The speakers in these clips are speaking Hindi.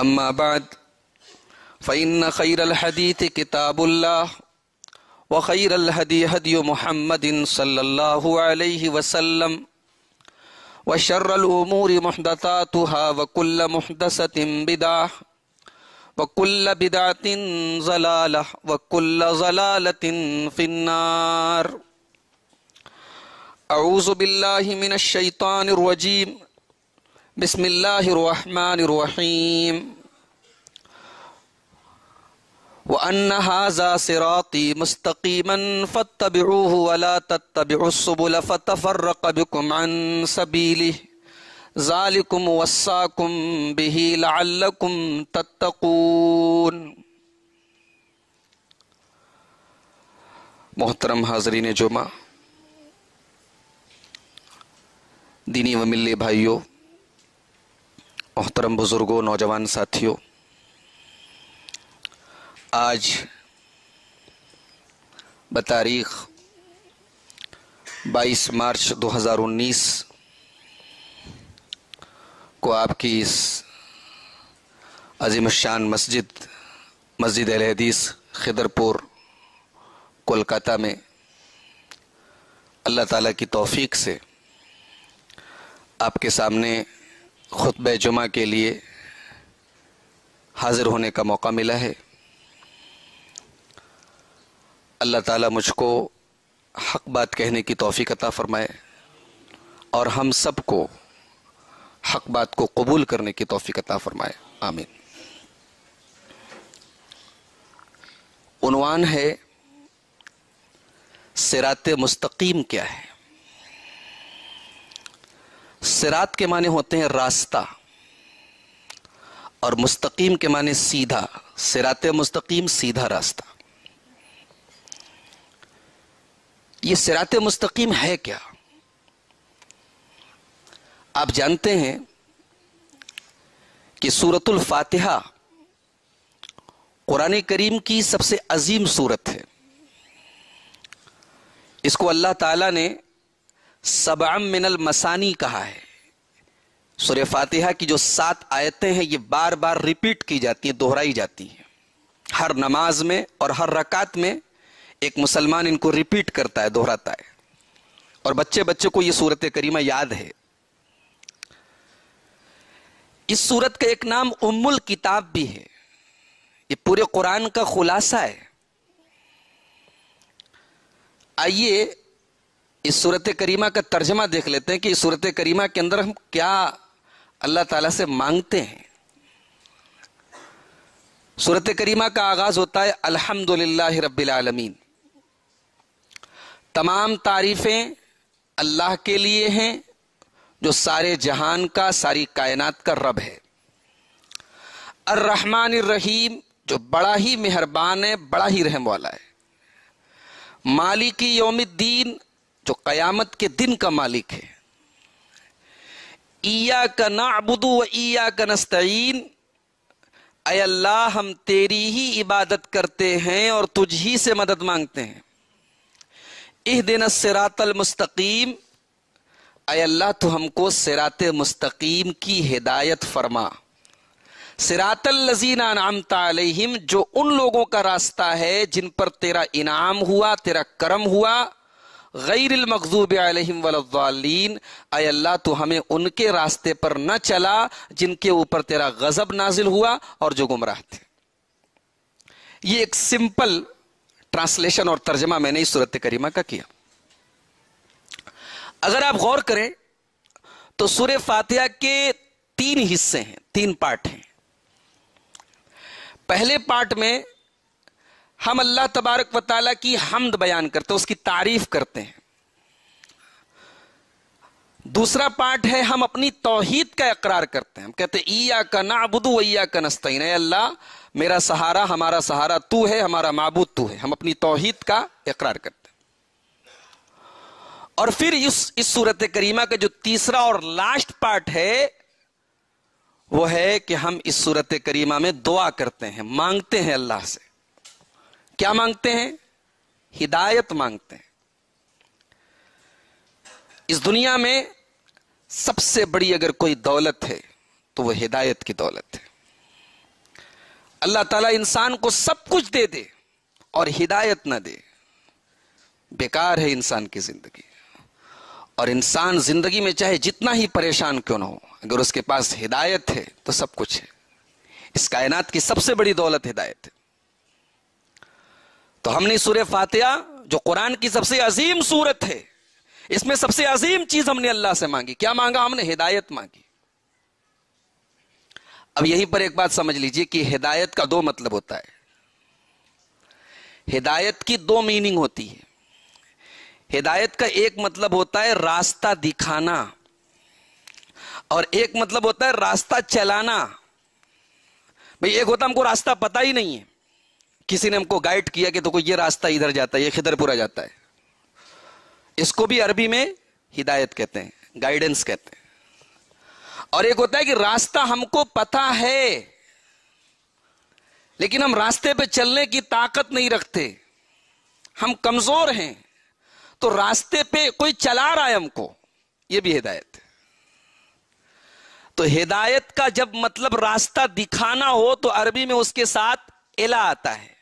अम्मा बाद फ़ैन खैर हदीत किताबुल्ला व खैर हदी हदी महमद सल्ला वसलम व शर्रमूर महदता वकुल्ल महदसतिम बिदा वकुल्ल बिदातिन जलाल वकुल्ल जलालतिन फ़िन्नार अऊज़बिल्लिमिनशैतानरजीम बिसमीम वन हाजा सिराती मुस्तकीमन फ़तबरूह वला तत्तबुसबुल फ़तफ़रकबकुमन सबीली। ज़ालिकुम वसाकुम बिही लअल्लकुम तत्तकून। मोहतरम हाजरीन जुमा। दीनी व मिल्ले भाइयों मोहतरम बुज़ुर्गों, नौजवान साथियों, आज बतारीख 22 मार्च 2019 को आपकी इस अजीम शान मस्जिद मस्जिद अल हदीस, खिदरपुर, कोलकाता में अल्लाह ताला की तौफीक से आपके सामने खुतब जुमा के लिए हाजिर होने का मौका मिला है। अल्लाह ताला मुझको हक बात कहने की तोफ़ी अता फ़रमाए और हम सबको हक बात को कबूल करने की तोफ़ी अता फ़रमाए। आमीन। उनवान है सिरात मुस्तकीम क्या है? सिरात के माने होते हैं रास्ता और मुस्तकीम के माने सीधा। सिरात मुस्तकीम सीधा रास्ता। ये सिरात मुस्तकीम है क्या? आप जानते हैं कि सूरतुल फातिहा कुरान करीम की सबसे अजीम सूरत है। इसको अल्लाह ताला ने सबअम मिनल मसानी कहा है। सुर फातिहा की जो सात आयतें हैं, ये बार बार रिपीट की जाती हैं, दोहराई जाती हैं। हर नमाज़ में और हर रकात में एक मुसलमान इनको रिपीट करता है, दोहराता है। और बच्चे बच्चे को ये सूरत करीमा याद है। इस सूरत का एक नाम उम्मुल किताब भी है। ये पूरे कुरान का खुलासा है। आइए इस सूरत करीमा का तर्जमा देख लेते हैं कि इस सूरत करीमा के अंदर हम क्या अल्लाह ताला से मांगते हैं। सूरत करीमा का आगाज़ होता है, अल्हम्दुलिल्लाह रब्बिल आलमीन। तमाम तारीफें अल्लाह के लिए हैं, जो सारे जहान का, सारी कायनात का रब है। अर्रहमान रहीम, जो बड़ा ही मेहरबान है, बड़ा ही रहम वाला है। मालिकी यौमुद्दीन जो कयामत के दिन का मालिक है। ईया का नाबुदू व ईया का नस्तीन अल्लाह, हम तेरी ही इबादत करते हैं और तुझ ही से मदद मांगते हैं। इह दिन सिरातल मुस्तकीम अल्लाह तो हमको सिरात मुस्तकीम की हिदायत फरमा। सिरातल लजीना नामता अलहिम, जो उन लोगों का रास्ता है जिन पर तेरा इनाम हुआ, तेरा करम हुआ गैर मकजूब अलहिम वलीन अल्लाह तो हमें उनके रास्ते पर न चला, जिनके ऊपर तेरा गजब नाजिल हुआ और जो गुमराह थे। ये एक सिंपल ट्रांसलेशन और तर्जमा मैंने इस सूरत करीमा का किया। अगर आप गौर करें तो सूर्य फातिहा के तीन हिस्से हैं, तीन पार्ट हैं। पहले पार्ट में हम अल्लाह तबारक वाली की हमद बयान करते हैं, उसकी तारीफ़ करते हैं। दूसरा पार्ट है, हम अपनी तोहीद का इकरार करते हैं। हम कहते हैं ईया का नाबुदू वैया का नस्तीन अल्लाह, मेरा सहारा, हमारा सहारा तू है, हमारा माबूद तू है। हम अपनी तोहीद का इकरार करते हैं। और फिर इस इस सूरत करीमा का जो तीसरा और लास्ट पार्ट है, वो है कि हम इस सूरत करीमा में दुआ करते हैं, मांगते हैं अल्लाह से। क्या मांगते हैं? हिदायत मांगते हैं। इस दुनिया में सबसे बड़ी अगर कोई दौलत है तो वह हिदायत की दौलत है। अल्लाह ताला इंसान को सब कुछ दे दे और हिदायत ना दे। बेकार है इंसान की ज़िंदगी। और इंसान ज़िंदगी में चाहे जितना ही परेशान क्यों ना हो, अगर उसके पास हिदायत है तो सब कुछ है। इस कायनात की सबसे बड़ी दौलत हिदायत है। तो हमने सूर्य फातिहा, जो कुरान की सबसे अजीम सूरत है, इसमें सबसे अजीम चीज़ हमने अल्लाह से मांगी। क्या मांगा हमने? हिदायत मांगी। अब यहीं पर एक बात समझ लीजिए कि हिदायत का दो मतलब होता है। हिदायत की दो मीनिंग होती है। हिदायत का एक मतलब होता है रास्ता दिखाना, और एक मतलब होता है रास्ता चलाना। भाई, एक होता हमको रास्ता पता ही नहीं है। किसी ने हमको गाइड किया कि तो कोई ये रास्ता इधर जाता है, ये खिदरपुरा जाता है। इसको भी अरबी में हिदायत कहते हैं गाइडेंस कहते हैं। और एक होता है कि रास्ता हमको पता है, लेकिन हम रास्ते पे चलने की ताकत नहीं रखते। हम कमज़ोर हैं तो रास्ते पे कोई चला रहा है हमको, ये भी हिदायत है। तो हिदायत का जब मतलब रास्ता दिखाना हो तो अरबी में उसके साथ एला आता है।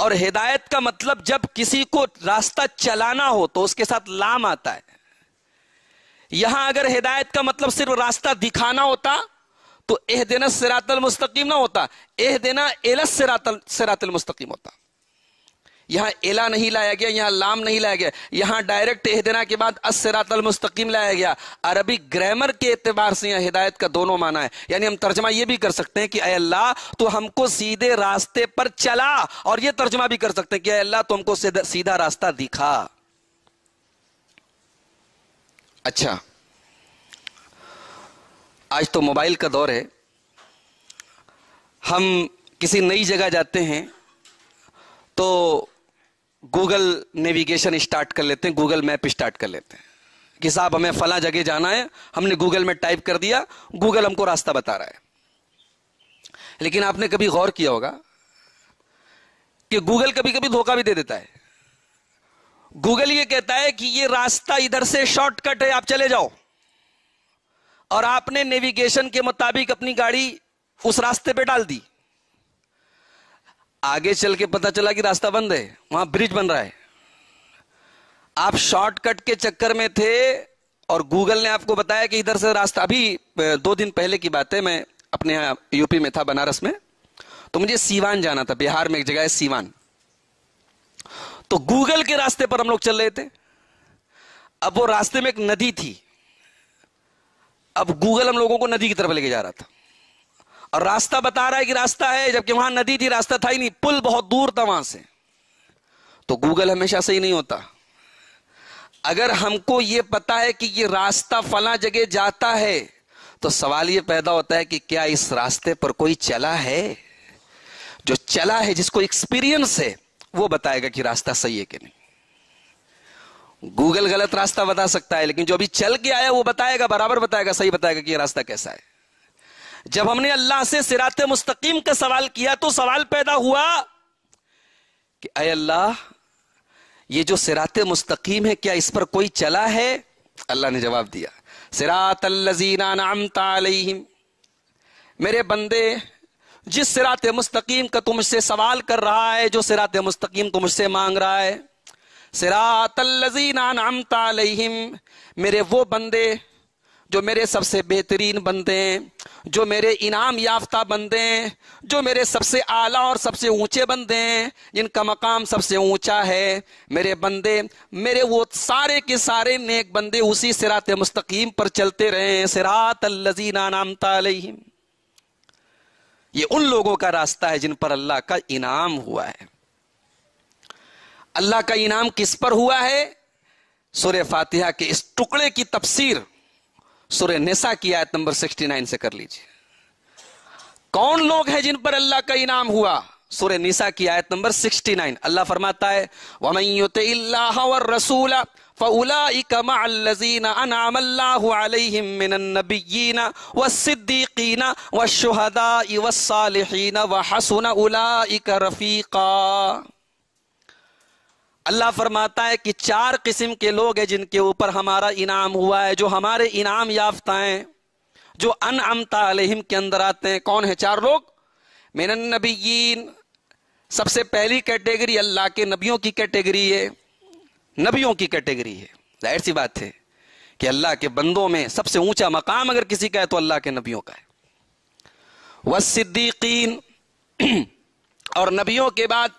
और हिदायत का मतलब जब किसी को रास्ता चलाना हो तो उसके साथ लाम आता है। यहाँ अगर हिदायत का मतलब सिर्फ़ रास्ता दिखाना होता तो एह देना सिरातल मुस्तकीम ना होता। एह देना एलस सिरातल सिरातल मुस्तकीम होता। यहाँ एला नहीं लाया गया, यहाँ लाम नहीं लाया गया। यहाँ डायरेक्ट एहदना के बाद असरातल मुस्तकीम लाया गया। अरबी ग्रामर के एतबार से यहाँ हिदायत का दोनों माना है। यानी हम तर्जमा यह भी कर सकते हैं कि अल्लाह तो हमको सीधे रास्ते पर चला। और यह तर्जमा भी कर सकते हैं कि अल्लाह तो हमको सीधा रास्ता दिखा। अच्छा। आज तो मोबाइल का दौर है। हम किसी नई जगह जाते हैं तो गूगल नेविगेशन स्टार्ट कर लेते हैं गूगल मैप स्टार्ट कर लेते हैं। कि साहब, हमें फला जगह जाना है, हमने गूगल में टाइप कर दिया गूगल हमको रास्ता बता रहा है। लेकिन आपने कभी गौर किया होगा कि गूगल कभी कभी धोखा भी दे देता है। गूगल ये कहता है कि ये रास्ता इधर से शॉर्टकट है, आप चले जाओ। और आपने नेविगेशन के मुताबिक अपनी गाड़ी उस रास्ते पे डाल दी। आगे चल के पता चला कि रास्ता बंद है, वहाँ ब्रिज बन रहा है। आप शॉर्टकट के चक्कर में थे और गूगल ने आपको बताया कि इधर से रास्ता, अभी दो दिन पहले की बात है, मैं अपने यहाँ यूपी में था, बनारस में। तो मुझे सीवान जाना था, बिहार में एक जगह है सीवान। तो गूगल के रास्ते पर हम लोग चल रहे थे। अब वो रास्ते में एक नदी थी। अब गूगल हम लोगों को नदी की तरफ़ लेके जा रहा था। और रास्ता बता रहा है कि रास्ता है, जबकि वहाँ नदी थी, रास्ता था ही नहीं। पुल बहुत दूर था वहाँ से। तो गूगल हमेशा सही नहीं होता। अगर हमको ये पता है कि ये रास्ता फला जगह जाता है तो सवाल ये पैदा होता है कि क्या इस रास्ते पर कोई चला है? जो चला है, जिसको एक्सपीरियंस है, वो बताएगा कि रास्ता सही है कि नहीं। गूगल गलत रास्ता बता सकता है, लेकिन जो अभी चल के आया, वो बताएगा, बराबर बताएगा, सही बताएगा कि ये रास्ता कैसा है। जब हमने अल्लाह से सिरात मुस्तकीम का सवाल किया तो सवाल पैदा हुआ कि अय अल्लाह, ये जो सिरात मुस्तकीम है, क्या इस पर कोई चला है? अल्लाह ने जवाब दिया, सिरात अल्लजीना नामता मेरे बंदे, जिस सिरात मुस्तकीम का तुम मुझसे सवाल कर रहा है, जो सिरात मुस्तकीम तुम मुझसे मांग रहा है, सिरात अल्लजीना नामता मेरे वो बंदे जो मेरे सबसे बेहतरीन बंदे हैं, जो मेरे इनाम याफ्ता बंदे हैं, जो मेरे सबसे आला और सबसे ऊँचे बंदे हैं, जिनका मकाम सबसे ऊँचा है, मेरे बंदे, मेरे वो सारे के सारे नेक बंदे उसी सिरात मुस्तकीम पर चलते रहे सिरात अल्लजीना नाम नामता ये उन लोगों का रास्ता है जिन पर अल्लाह का इनाम हुआ है। अल्लाह का इनाम किस पर हुआ है? सुर फातिहा के इस टुकड़े की तफसीर सुर निसा की आयत नंबर 69 से कर लीजिए। कौन लोग हैं जिन पर अल्लाह का इनाम हुआ? सुर निसा की आयत नंबर 69 अल्लाह फरमाता है रसूल फ़उलाइकमाल्लज़ीन अनअमल्लाहु अलैहिम मिनन नबिय्यीन वस्सिद्दीकीन वश्शुहदाइ वस्सालिहीन व हसुन उलाइक रफीका। अल्लाह फरमाता है कि चार किस्म के लोग हैं जिनके ऊपर हमारा इनाम हुआ है, जो हमारे इनाम याफ्ता हैं जो अन अमता अलहिम के अंदर आते हैं। कौन है चार लोग? मिनन नबीन सबसे पहली कैटेगरी अल्लाह के नबियों की कैटेगरी है। नबियों की कैटेगरी है। ज़ाहिर सी बात है कि अल्लाह के बंदों में सबसे ऊँचा मकाम अगर किसी का है तो अल्लाह के नबियों का है। वह सिद्दीकीन। और नबियों के बाद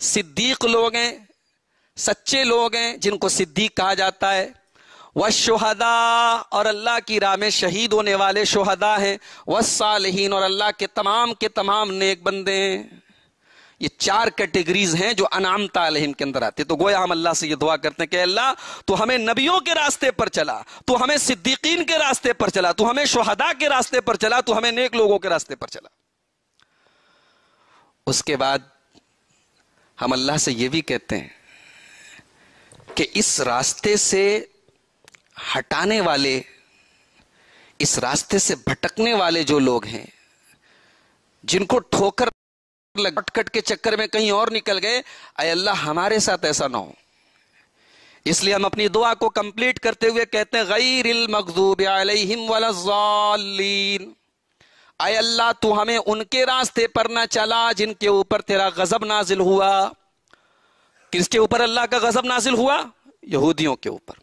सिद्दीक लोग हैं। सच्चे लोग हैं जिनको सिद्दीक कहा जाता है। वह शोहदा और अल्लाह की राह में शहीद होने वाले शोहदा हैं। वह सालहीन और अल्लाह के तमाम के तमाम नेक बंदे हैं। ये चार कैटेगरीज हैं जो अनाम तालहिम के अंदर आते तो गोया हम अल्लाह से ये दुआ करते हैं कि अल्लाह तो हमें नबियों के रास्ते पर चला तो हमें सिद्दीकीन के रास्ते पर चला तो हमें शोहदा के रास्ते पर चला तो हमें नेक लोगों के रास्ते पर चला। उसके बाद हम अल्लाह से ये भी कहते हैं कि इस रास्ते से हटाने वाले, इस रास्ते से भटकने वाले जो लोग हैं, जिनको ठोकर लटकट के चक्कर में कहीं और निकल गए अय अल्लाह हमारे साथ ऐसा ना हो। इसलिए हम अपनी दुआ को कंप्लीट करते हुए कहते हैं गैर मकदूब अय अल्लाह, तू हमें उनके रास्ते पर ना चला जिनके ऊपर तेरा गजब नाजिल हुआ। किसके ऊपर अल्लाह का गजब नाजिल हुआ? यहूदियों के ऊपर।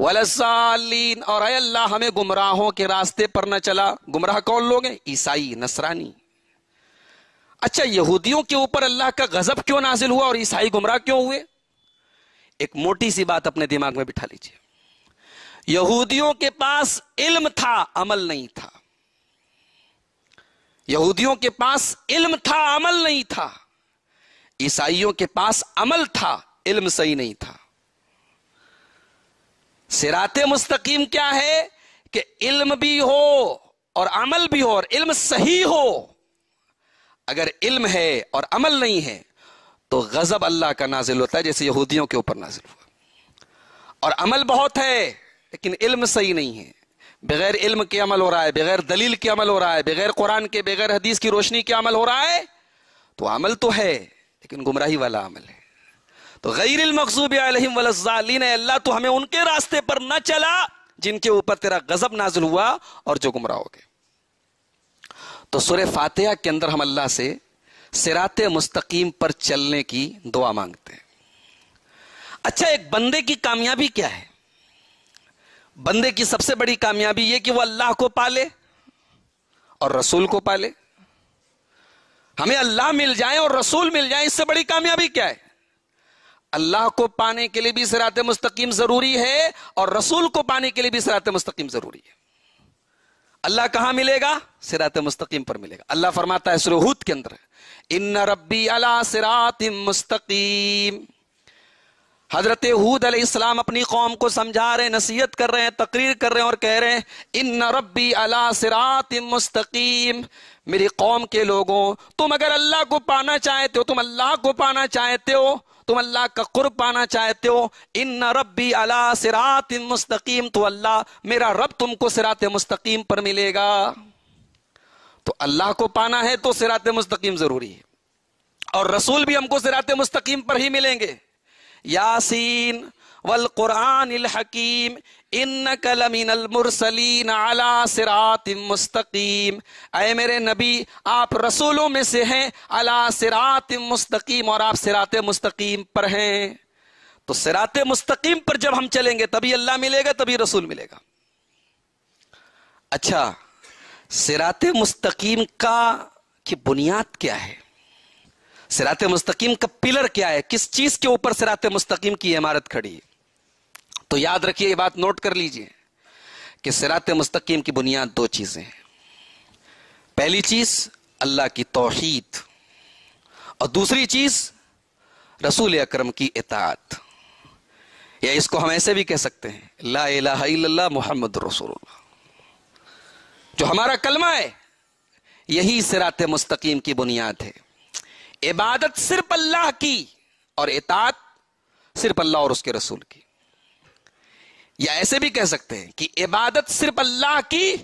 वलसालीन और अल्लाह हमें गुमराहों के रास्ते पर न चला। गुमराह कौन लोग हैं? ईसाई, नसरानी। अच्छा यहूदियों के ऊपर अल्लाह का गजब क्यों नाजिल हुआ और ईसाई गुमराह क्यों हुए? एक मोटी सी बात अपने दिमाग में बिठा लीजिए। यहूदियों के पास इल्म था, अमल नहीं था। यहूदियों के पास इल्म था, अमल नहीं था। ईसाइयों के पास अमल था, इल्म सही नहीं था। सिरात मुस्तकीम क्या है कि इल्म भी हो और अमल भी हो और इल्म सही हो। अगर इल्म है और अमल नहीं है तो गजब अल्लाह का नाजिल होता है, जैसे यहूदियों के ऊपर नाजिल हुआ। और अमल बहुत है, लेकिन इल्म सही नहीं है। बगैर इल्म के अमल हो रहा है, बगैर दलील के अमल हो रहा है, बगैर कुरान के, बगैर हदीस की रोशनी के अमल हो रहा है तो अमल तो है। लेकिन गुमराही वाला अमल है। तो गैर मकसूब अल्लाह तो हमें उनके रास्ते पर न चला, जिनके ऊपर तेरा गजब नाजुल हुआ और जो गुमराह हो गए। तो सुर फातिहा के अंदर हम अल्लाह से सिरात मुस्तकीम पर चलने की दुआ मांगते हैं। अच्छा एक बंदे की कामयाबी क्या है? बंदे की सबसे बड़ी कामयाबी यह कि वह अल्लाह को पाले और रसूल को पाले। हमें अल्लाह मिल जाए और रसूल मिल जाए, इससे बड़ी कामयाबी क्या है? अल्लाह को पाने के लिए भी सिरात मुस्तकीम ज़रूरी है और रसूल को पाने के लिए भी सरात मुस्तकीम ज़रूरी है। अल्लाह कहाँ मिलेगा? सिरात मुस्तकीम पर मिलेगा। अल्लाह फरमाता है सुरहूत के अंदर इन रब्बी अला सिरात मुस्तकीम। हज़रत हूद इस्लाम अपनी कौम को समझा रहे नसीहत कर रहे हैं, तकरीर कर रहे हैं और कह रहे हैं इन रब्बी अला सिरात मुस्तकीम। मेरी कौम के लोगों, तुम अगर अल्लाह को पाना चाहते हो, तुम अल्लाह को पाना चाहते हो, तुम अल्लाह का कुर्ब पाना चाहते हो इन रब्बी अला सिरात मुस्तकीम तो अल्लाह, मेरा रब तुमको सिरात मुस्तकीम पर मिलेगा। तो अल्लाह को पाना है तो सिरात मुस्तकीम ज़रूरी है। और रसूल भी हमको सिरात मुस्तकीम पर ही मिलेंगे। यासीन, वल कुरान हकीम इन कलमिन मुरसलीन अला सिरात मुस्तकीम। अय मेरे नबी, आप रसूलों में से हैं, अला सिरात मुस्तकीम, और आप सिरात मुस्तकीम पर हैं। तो सिरात मुस्तकीम पर जब हम चलेंगे, तभी अल्लाह मिलेगा, तभी रसूल मिलेगा। अच्छा सिरात मुस्तकीम का, की बुनियाद क्या है? सिरात मुस्तकीम का पिलर क्या है? किस चीज़ के ऊपर सिरात मुस्तकीम की इमारत खड़ी है? तो याद रखिए, ये बात नोट कर लीजिए कि सिरात मुस्तकीम की बुनियाद दो चीज़ें हैं। पहली चीज़, अल्लाह की तोहीद। और दूसरी चीज़, रसूल अकरम की इतात या इसको हम ऐसे भी कह सकते हैं, ला मोहम्मद रसूल जो हमारा कलमा है, यही सिरात मुस्तकीम की बुनियाद है। इबादत सिर्फ़ अल्लाह की और इतात सिर्फ़ अल्लाह और उसके रसूल की। या ऐसे भी कह सकते हैं कि इबादत सिर्फ़ अल्लाह की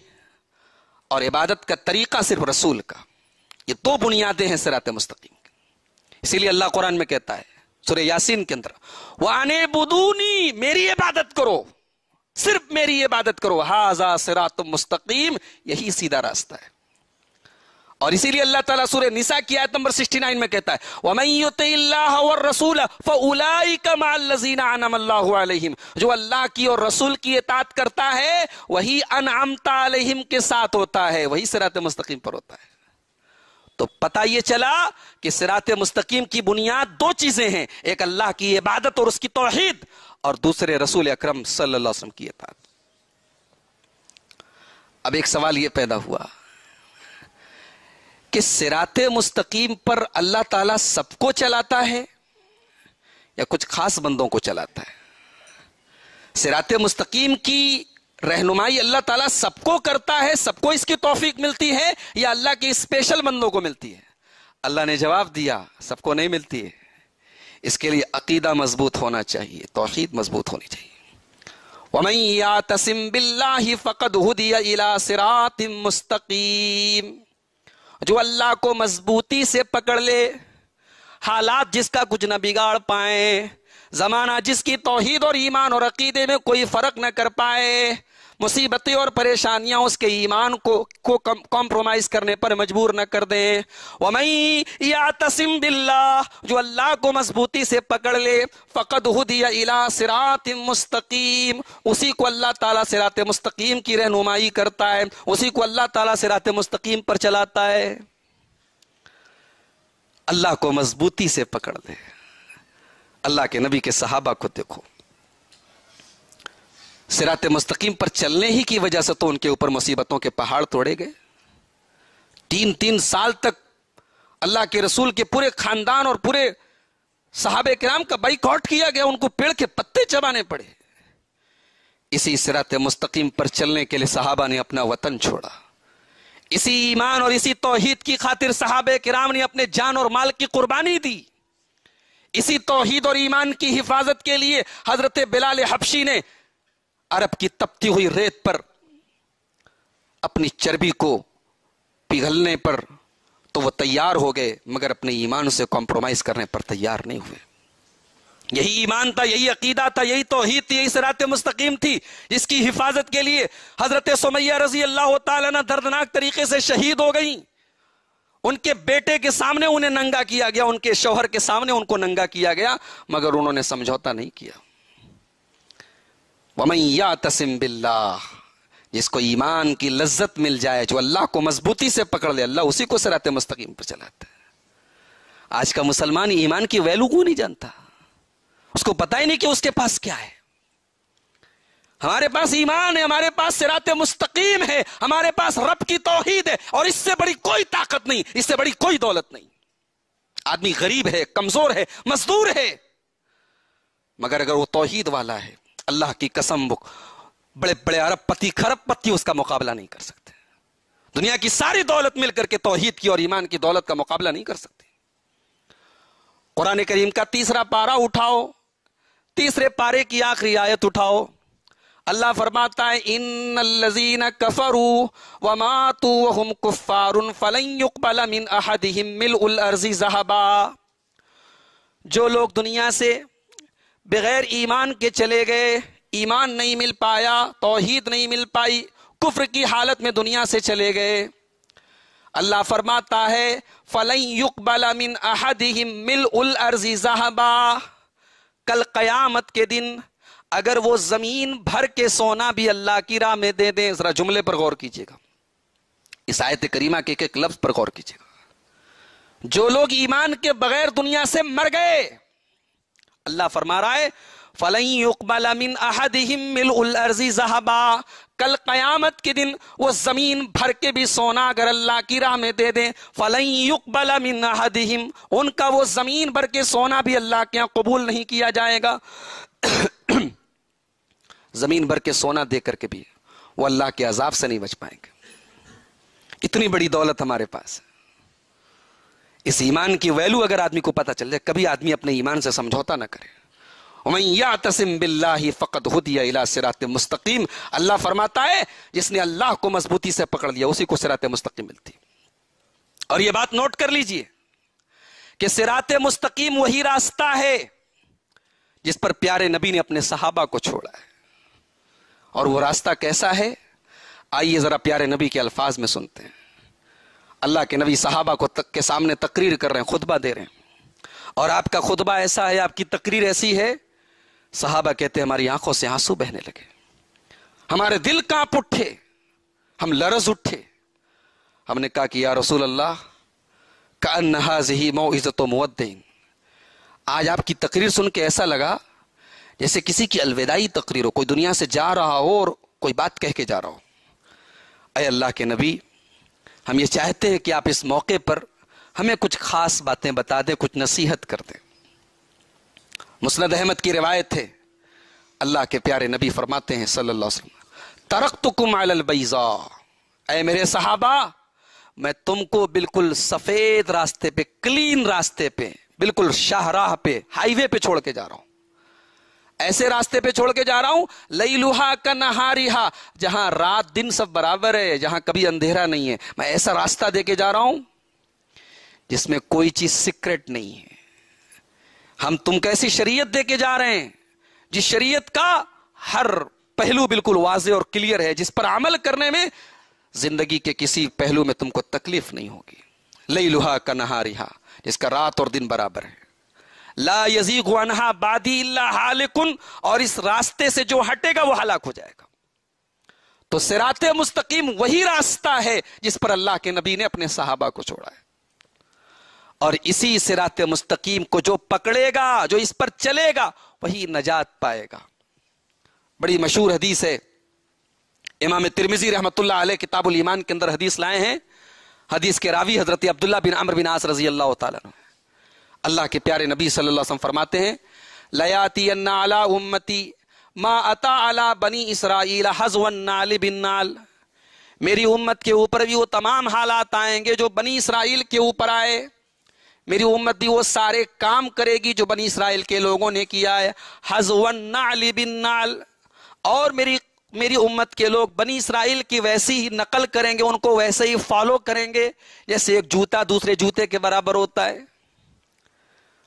और इबादत का तरीका सिर्फ़ रसूल का। ये दो बुनियादें हैं सिरात मुस्तकीम इसीलिए अल्लाह कुरान में कहता है सुरे यासीन के अंदर, वाने बुदूनी, मेरी इबादत करो। सिर्फ़ मेरी इबादत करो। हाजा सिरात मुस्तकीम, यही सीधा रास्ता है। और इसीलिए अल्लाह ताला सूर्य निसा की आयत नंबर 69 में कहता है रसूल जो अल्लाह की और रसूल की इतात करता है, वही अनअमता अलैहिम के साथ होता है, वही सिरात मुस्तकीम पर होता है। तो पता ये चला कि सिरात मुस्तकीम की बुनियाद दो चीज़ें हैं, एक अल्लाह की इबादत और उसकी तोहीद, और दूसरे रसूल अक्रम सल्लल्लाहु अलैहि वसल्लम की इतात अब एक सवाल यह पैदा हुआ कि सिरात मुस्तकीम पर अल्लाह ताला सबको चलाता है या कुछ खास बंदों को चलाता है? सिरात मुस्तकीम की रहनुमाई अल्लाह ताला सबको करता है, सबको इसकी तौफीक मिलती है या अल्लाह के स्पेशल बंदों को मिलती है? अल्लाह ने जवाब दिया, सबको नहीं मिलती है। इसके लिए अकीदा मज़बूत होना चाहिए, तोहीद मज़बूत होनी चाहिए। वमैया तसिम बिल्ला फ़कद हुदिया इला सिरात मुस्तकीम। जो अल्लाह को मजबूती से पकड़ ले हालात जिसका कुछ न बिगाड़ पाए जमाना जिसकी तोहीद और ईमान और अकीदे में कोई फ़र्क न कर पाए। मुसीबतें और परेशानियाँ उसके ईमान को को कॉम्प्रोमाइज करने पर मजबूर न कर दें। वमई या तसिम बिल्ला जो अल्लाह को मजबूती से पकड़ ले फ़कत हुदिया इला सिरात मुस्तकीम। उसी को अल्लाह ताला सिरात मुस्तकीम की रहनुमाई करता है। उसी को अल्लाह ताला सिरात मुस्तकीम पर चलाता है। अल्लाह को मजबूती से पकड़ ले अल्लाह के नबी के सहाबा को देखो। सिरात मुस्तकीम पर चलने ही की वजह से तो उनके ऊपर मुसीबतों के पहाड़ तोड़े गए। तीन तीन साल तक अल्लाह के रसूल के पूरे खानदान और पूरे साहब कराम का बाइकआउट किया गया, उनको पेड़ के पत्ते चबाने पड़े। इसी सिरात मुस्तकीम पर चलने के लिए साहबा ने अपना वतन छोड़ा। इसी ईमान और इसी तोहीद की खातिर साहब कराम ने अपने जान और माल की कुर्बानी दी। इसी तोहीद और ईमान की हिफाजत के लिए हज़रत बिलाल हबशी ने अरब की तपती हुई रेत पर अपनी चर्बी को पिघलने पर तो वो तैयार हो गए, मगर अपने ईमान से कॉम्प्रोमाइज करने पर तैयार नहीं हुए। यही ईमान था, यही अकीदा था, यही तोहीद थी, यही सरात मुस्तकीम थी, जिसकी हिफाजत के लिए हज़रत सोमैया रज़ी अल्लाह तर्दनाक तरीके से शहीद हो गई। उनके बेटे के सामने उन्हें नंगा किया गया, उनके शौहर के सामने उनको नंगा किया गया, मगर उन्होंने समझौता नहीं किया। वमैया तसिम बिल्ला जिसको ईमान की लज्जत मिल जाए, जो अल्लाह को मजबूती से पकड़ ले, अल्लाह उसी को सरात मुस्तकीम पर चलाता है। आज का मुसलमान ईमान की वैल्यू को नहीं जानता। उसको पता ही नहीं कि उसके पास क्या है। हमारे पास ईमान है, हमारे पास सिरात मुस्तकीम है, हमारे पास रब की तोहीद है, और इससे बड़ी कोई ताकत नहीं, इससे बड़ी कोई दौलत नहीं। आदमी गरीब है, कमज़ोर है, मजदूर है, मगर अगर वो तोहीद वाला है, अल्लाह की कसम, वो बड़े बड़े अरबपति खरबपति उसका मुकाबला नहीं कर सकते। दुनिया की सारी दौलत मिलकर के तोहीद की और ईमान की दौलत का मुकाबला नहीं कर सकते। कुरान करीम का तीसरा पारा उठाओ, तीसरे पारे की आखिरी आयत उठाओ अल्लाह फरमाता है इन लजीन कफरू व मातू वहुम कुफ्फारुन फलन युकबल मिन अहदिहिम मिल उल अर्जी जहबा। जो लोग दुनिया से बगैर ईमान के चले गए, ईमान नहीं मिल पाया, तोहीद नहीं मिल पाई, कुफ्र की हालत में दुनिया से चले गए। अल्लाह फरमाता है फलई युकबल मिन अहदिहिम मिल उल अर्जी जहबा। कल कयामत के दिन अगर वो ज़मीन भर के सोना भी अल्लाह की राह में दे दें, जरा जुमले पर गौर कीजिएगा। इस आयत करीमा के एक लफ्ज पर गौर कीजिएगा। जो लोग ईमान के बगैर दुनिया से मर गए, अल्लाह फरमा रहा है उल अर्जी जहबा कल कयामत के दिन वो ज़मीन भर के भी सोना अगर अल्लाह की राह में दे दें फलईकबलमिन अहदिहिम उनका वो ज़मीन भर के सोना भी अल्लाह के यहाँ कबूल नहीं किया जाएगा। ज़मीन भर के सोना दे करके भी वो अल्लाह के अजाब से नहीं बच पाएँगे। इतनी बड़ी दौलत हमारे पास इस ईमान की वैल्यू अगर आदमी को पता चल जाए, कभी आदमी अपने ईमान से समझौता ना करे। या तसिम बिल्लाही फ़कत हुदिया इला सिरात मुस्तकीम, अल्लाह फरमाता है, जिसने अल्लाह को मजबूती से पकड़ लिया, उसी को सिरात मुस्तकीम मिलती। और यह बात नोट कर लीजिए कि सिरात मुस्तकीम वही रास्ता है जिस पर प्यारे नबी ने अपने सहाबा को छोड़ा है। और वो रास्ता कैसा है? आइए जरा प्यारे नबी के अल्फाज में सुनते हैं। अल्लाह के नबी साहबा को तक के सामने तकरीर कर रहे हैं, खुतबा दे रहे हैं। और आपका खुतबा ऐसा है, आपकी तकरीर ऐसी है, साहबा कहते हैं, हमारी आँखों से आँसू बहने लगे। हमारे दिल काँप उठे, हम लरज उठे। हमने कहा कि या रसूल अल्लाह का नहाज ही मो इज़्ज़त मुद्दीन आज आपकी तकरीर सुन के ऐसा लगा जैसे किसी की अलविदाई तकरीर हो कोई दुनिया से जा रहा हो और कोई बात कह के जा रहा हो। अय अल्लाह के नबी, हम ये चाहते हैं कि आप इस मौके पर हमें कुछ खास बातें बता दें, कुछ नसीहत कर दें। मुस्नद अहमद की रिवायत है, अल्लाह के प्यारे नबी फरमाते हैं सल्लल्लाहु अलैहि वसल्लम, तरक्तुकुम अलल बैजा। ऐ मेरे सहाबा, मैं तुमको बिल्कुल सफ़ेद रास्ते पे, क्लीन रास्ते पे, बिल्कुल शाहराह पे, हाईवे पे छोड़ के जा रहा हूँ। ऐसे रास्ते पे छोड़ के जा रहा हूँ लई लुहा का नहारिहा, जहाँ रात दिन सब बराबर है, जहाँ कभी अंधेरा नहीं है। मैं ऐसा रास्ता दे के जा रहा हूँ, जिसमें कोई चीज़ सीक्रेट नहीं है। हम तुम कैसी शरीयत दे के जा रहे हैं, जिस शरीयत का हर पहलू बिल्कुल वाजे और क्लियर है, जिस पर अमल करने में ज़िंदगी के किसी पहलू में तुमको तकलीफ़ नहीं होगी। लई लुहा का नहारिहा, जिसका रात और दिन बराबर है। ला यजीक वनहा बादी हालिकुन, और इस रास्ते से जो हटेगा वो हलाक हो जाएगा। तो सिरात मुस्तकीम वही रास्ता है जिस पर अल्लाह के नबी ने अपने साहबा को छोड़ा है। और इसी सिरात मुस्तकीम को जो पकड़ेगा, जो इस पर चलेगा, वही नजात पाएगा। बड़ी मशहूर हदीस है। इमाम तिरमिजी रहमतुल्लाह किताबुल ईमान के अंदर हदीस लाए हैं। हदीस के रावी हज़रत अब्दुल्ला बिन अमर बिन आस रज़ी अल्लाह अल्लाह के प्यारे नबी सल्लल्लाहु अलैहि वसल्लम फरमाते हैं लयाती अला उम्मती मा अता अला बनी इसराइल हजवन नाल बिन नाल। मेरी उम्मत के ऊपर भी वो तमाम हालात आएँगे जो बनी इसराइल के ऊपर आए। मेरी उम्मत भी वो सारे काम करेगी जो बनी इसराइल के लोगों ने किया है। हजवन नाल बिन नाल। और मेरी मेरी उम्मत के लोग बनी इसराइल की वैसी ही नकल करेंगे, उनको वैसे ही फॉलो करेंगे। जैसे एक जूता दूसरे जूते के बराबर होता है।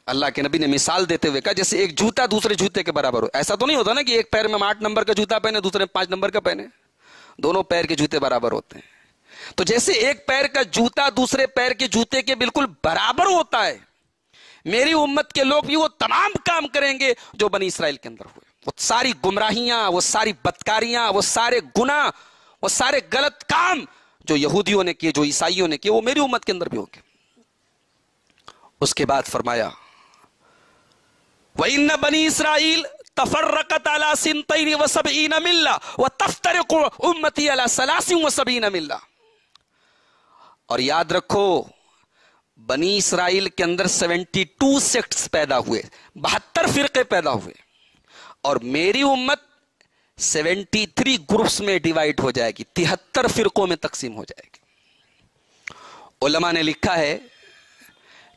अल्लाह के नबी ने मिसाल देते हुए कहा, जैसे एक जूता दूसरे जूते के बराबर हो। ऐसा तो नहीं होता ना कि एक पैर में आठ नंबर का जूता पहने, दूसरे में पाँच नंबर का पहने। दोनों पैर के जूते बराबर होते हैं। तो जैसे एक पैर का जूता दूसरे पैर के जूते के बिल्कुल बराबर होता है, मेरी उम्मत के लोग भी वो तमाम काम करेंगे जो बनी इसराइल के अंदर हुए। वो सारी गुमराहियाँ, वो सारी बदकारियाँ, वो सारे गुना वो सारे गलत काम जो यहूदियों ने किए, जो ईसाइयों ने किए, वो मेरी उम्मत के अंदर भी होंगे। उसके बाद फरमाया बनी इसराइल तफर्रकत अला सिंतैन व सबईन और याद रखो, बनी इसराइल के अंदर 72 सेक्ट्स पैदा हुए, बहत्तर फिरके पैदा हुए। और मेरी उम्मत 73 ग्रुप्स में डिवाइड हो जाएगी, तिहत्तर फिरकों में तकसीम हो जाएगी। उलमा ने लिखा है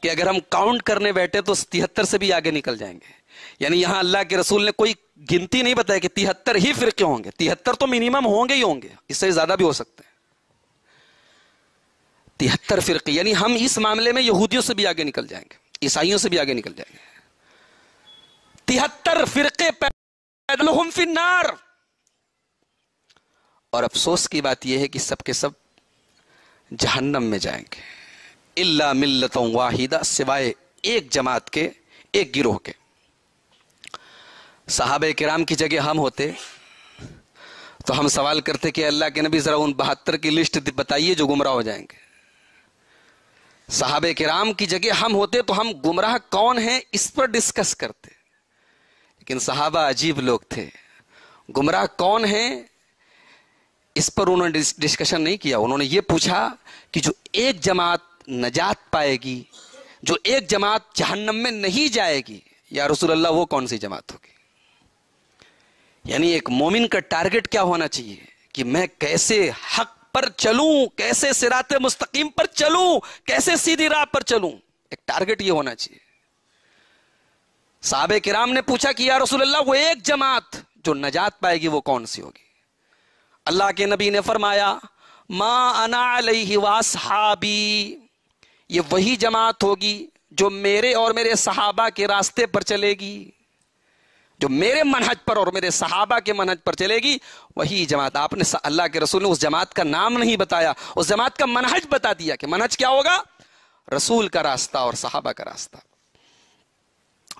कि अगर हम काउंट करने बैठे तो तिहत्तर से भी आगे निकल जाएँगे। यानी यहाँ अल्लाह के रसूल ने कोई गिनती नहीं बताया कि तिहत्तर ही फिरके होंगे। तिहत्तर तो मिनिमम होंगे ही होंगे, इससे ज़्यादा भी हो सकते हैं। तिहत्तर फिरके, यानी हम इस मामले में यहूदियों से भी आगे निकल जाएँगे, ईसाइयों से भी आगे निकल जाएँगे। तिहत्तर फिरके फिन्नार। और अफसोस की बात यह है कि सबके सब जहन्नम में जाएँगे। इल्ला मिल्लतों वाहिदा, सिवाय एक जमात के, एक गिरोह के। साहब किराम की जगह हम होते तो हम सवाल करते कि अल्लाह के नबी जरा उन बहत्तर की लिस्ट बताइए जो गुमराह हो जाएँगे। साहब किराम की जगह हम होते तो हम गुमराह कौन है, इस पर डिस्कस करते। लेकिन साहबा अजीब लोग थे। गुमराह कौन है, इस पर उन्होंने डिस्कशन नहीं किया। उन्होंने ये पूछा कि जो एक जमात नजात पाएगी, जो एक जमात जहन्नम में नहीं जाएगी, या रसूल अल्लाह वो कौन सी जमात होगी? यानी एक मोमिन का टारगेट क्या होना चाहिए? कि मैं कैसे हक पर चलूँ, कैसे सिरात मुस्तकीम पर चलूँ, कैसे सीधी राह पर चलूँ? एक टारगेट ये होना चाहिए। साहब किराम ने पूछा कि, या रसूल अल्लाह वो एक जमात जो नजात पाएगी, वो कौन सी होगी? अल्लाह के नबी ने फरमाया, माँ अना वासहाबी ये वही जमात होगी जो मेरे और मेरे सहाबा के रास्ते पर चलेगी। जो मेरे मनहज पर और मेरे सहाबा के मनहज पर चलेगी, वही जमात। आपने अल्लाह के रसूल ने उस जमात का नाम नहीं बताया। उस जमात का मनहज बता दिया कि मनहज क्या होगा? रसूल का रास्ता और सहाबा का रास्ता।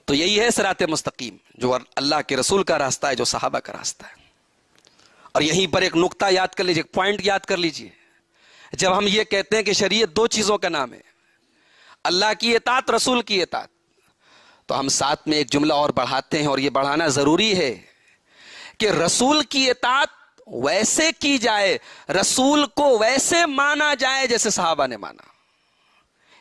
तो यही है सरात मुस्तकीम, जो अल्लाह के रसूल का रास्ता है, जो सहाबा का रास्ता है। और यहीं पर एक नुकता याद कर लीजिए पॉइंट याद कर लीजिए। जब हम ये कहते हैं कि शरीय दो चीज़ों का नाम है। अल्लाह की एतात रसूल की एतात तो हम साथ में एक जुमला और बढ़ाते हैं और ये बढ़ाना ज़रूरी है कि रसूल की एतात वैसे की जाए, रसूल को वैसे माना जाए जैसे साहबा ने माना।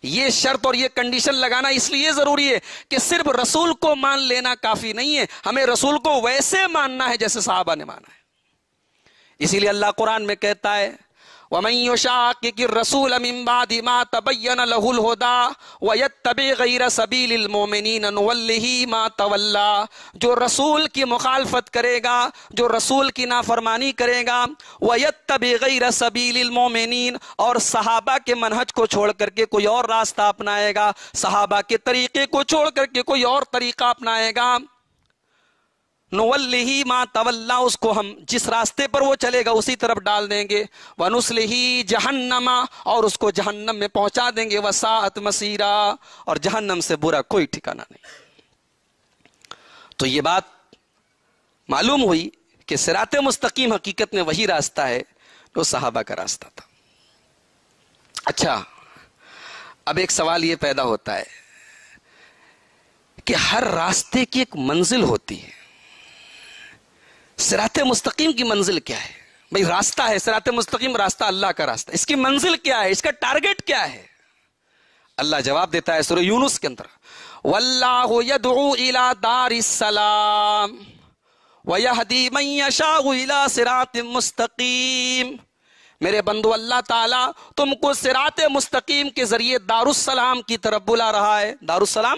यह शर्त और यह कंडीशन लगाना इसलिए ज़रूरी है कि सिर्फ़ रसूल को मान लेना काफ़ी नहीं है, हमें रसूल को वैसे मानना है जैसे साहबा ने माना है। इसीलिए अल्लाह कुरान में कहता है जो रसूल की मुखालफत करेगा जो रसूल की नाफरमानी करेगा वयतबी सबील मोमिन और सहाबा के मनहज को छोड़ करके कोई और रास्ता अपनाएगा सहाबा के तरीके को छोड़ करके कोई और तरीका अपनाएगा नवल्ली मा तवल्ला, उसको हम जिस रास्ते पर वो चलेगा, उसी तरफ़ डाल देंगे। वनुसल ही जहन्नमा, और उसको जहन्नम में पहुँचा देंगे। वसात मसीरा, और जहन्नम से बुरा कोई ठिकाना नहीं। तो ये बात मालूम हुई कि सिरात मुस्तकीम हकीकत में वही रास्ता है जो सहाबा का रास्ता था। अच्छा अब एक सवाल यह पैदा होता है कि हर रास्ते की एक मंजिल होती है। सिरात मुस्तकीम की मंजिल क्या है? भाई, रास्ता है, सिरात मुस्तकीम रास्ता अल्लाह का रास्ता। इसकी मंजिल क्या है? इसका टारगेट क्या है? अल्लाह जवाब देता है सुर यूनुस के अंदर सिरात मुस्तकीम। मेरे बंधु अल्लाह ताला तुमको सिरात मुस्तकीम के ज़रिए दारुसलाम की तरफ़ बुला रहा है। दारुसलाम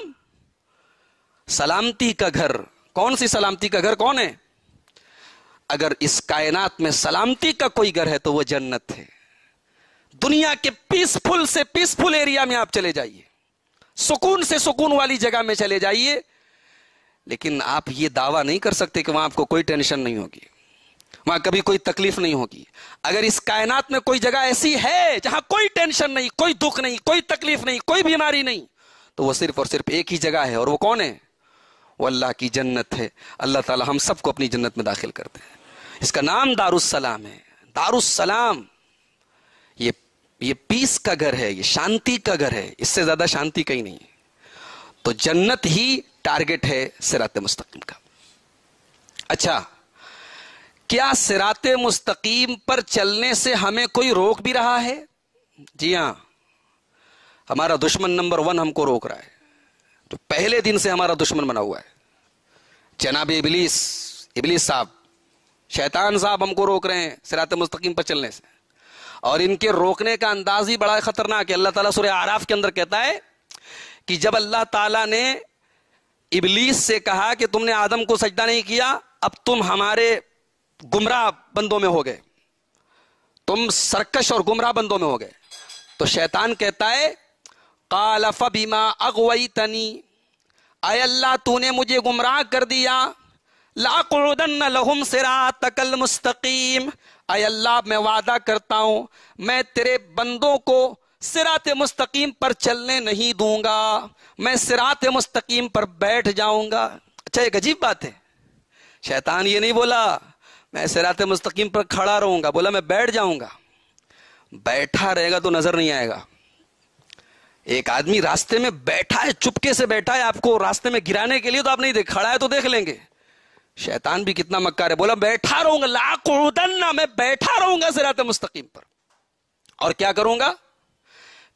सलामती का घर। कौन सी सलामती का घर? कौन है? अगर इस कायनात में सलामती का कोई घर है तो वो जन्नत है। दुनिया के पीसफुल से पीसफुल एरिया में आप चले जाइए। सुकून से सुकून वाली जगह में चले जाइए। लेकिन आप ये दावा नहीं कर सकते कि वहाँ आपको कोई टेंशन नहीं होगी। वहाँ कभी कोई तकलीफ़ नहीं होगी। अगर इस कायनात में कोई जगह ऐसी है जहाँ कोई टेंशन नहीं, कोई दुख नहीं, कोई तकलीफ़ नहीं, कोई बीमारी नहीं तो वो सिर्फ़ और सिर्फ़ एक ही जगह है और वो कौन है? वो अल्लाह की जन्नत है। अल्लाह ताला हम सबको अपनी जन्नत में दाखिल करते हैं इसका नाम दारुसलाम है। दारुसलाम ये ये पीस का घर है, ये शांति का घर है, इससे ज़्यादा शांति कहीं नहीं है। तो जन्नत ही टारगेट है सिरात मुस्तकीम का। अच्छा क्या सिरात मुस्तकीम पर चलने से हमें कोई रोक भी रहा है? जी हाँ, हमारा दुश्मन नंबर वन हमको रोक रहा है। तो पहले दिन से हमारा दुश्मन बना हुआ है। जनाब इबलीस इबलीस साहब शैतान साहब हमको रोक रहे हैं सिरात मुस्तकीम पर चलने से। और इनके रोकने का अंदाज ही बड़ा खतरनाक है। अल्लाह ताला सूर्य आराफ के अंदर कहता है कि जब अल्लाह ताला ने इबलीस से कहा कि तुमने आदम को सजदा नहीं किया, अब तुम हमारे गुमराह बंदों में हो गए। तुम सरकश और गुमराह बंदों में हो गए। तो शैतान कहता है, कालफ बीमा अगवई तनी अल्लाह तूने मुझे गुमराह कर दिया लाकुदन लहुम सिरा तकल मुस्तकीम अल्लाह, मैं वादा करता हूँ, मैं तेरे बंदों को सिरात मुस्तकीम पर चलने नहीं दूँगा। मैं सिरात मुस्तकीम पर बैठ जाऊँगा। अच्छा एक अजीब बात है। शैतान ये नहीं बोला, मैं सिरात मुस्तकीम पर खड़ा रहूँगा, बोला मैं बैठ जाऊँगा। बैठा रहेगा तो नज़र नहीं आएगा। एक आदमी रास्ते में बैठा है, चुपके से बैठा है आपको, रास्ते में गिराने के लिए तो आप नहीं देख, खड़ा है तो देख लेंगे। शैतान भी कितना मक्कार है। बोला, बैठा रहूँगा लाकुदन्ना मैं बैठा रहूँगा सिरात मुस्तकीम पर। और क्या करूँगा?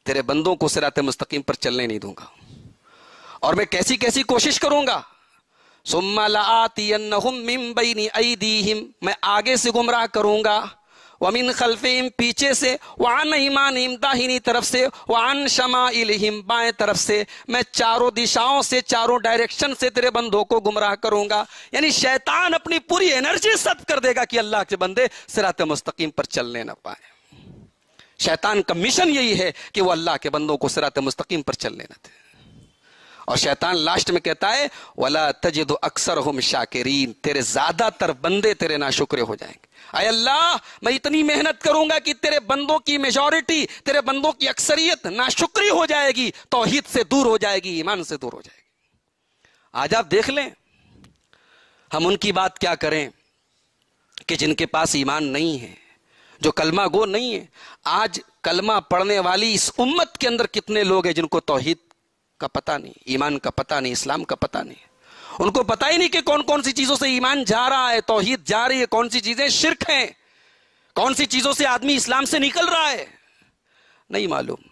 तेरे बंदों को सिरात मुस्तकीम पर चलने नहीं दूँगा। और मैं कैसी कैसी कोशिश करूँगा? सुम्मा लाती मैं आगे से गुमराह करूँगा। वमिन खलफिम पीछे से वान ईमान दाहिनी तरफ़ से वान शमा इलहिम बाएँ तरफ़ से मैं चारों दिशाओं से चारों डायरेक्शन से तेरे बंदों को गुमराह करूँगा यानी शैतान अपनी पूरी एनर्जी सब कर देगा कि अल्लाह के बंदे सिरात मुस्तकीम पर चलने ना पाए शैतान का मिशन यही है कि वो अल्लाह के बंदों को सिरात मुस्तकीम पर चलने न दे और शैतान लास्ट में कहता है, वला तजिद अक्सर हम शाकिरीन, तेरे ज़्यादातर बंदे तेरे ना शुक्र हो जाएँगे। अय अल्लाह, मैं इतनी मेहनत करूँगा कि तेरे बंदों की मेजोरिटी तेरे बंदों की अक्सरियत नाशुक्री हो जाएगी, तोहिद से दूर हो जाएगी, ईमान से दूर हो जाएगी। आज आप देख लें, हम उनकी बात क्या करें कि जिनके पास ईमान नहीं है, जो कलमा गो नहीं है। आज कलमा पढ़ने वाली इस उम्मत के अंदर कितने लोग हैं जिनको तोहिद का पता नहीं, ईमान का पता नहीं, इस्लाम का पता नहीं। उनको पता ही नहीं कि कौन कौन सी चीज़ों से ईमान जा रहा है, तोहीद जा रही है, कौन सी चीज़ें शिरक हैं, कौन सी चीज़ों से आदमी इस्लाम से निकल रहा है। नहीं मालूम।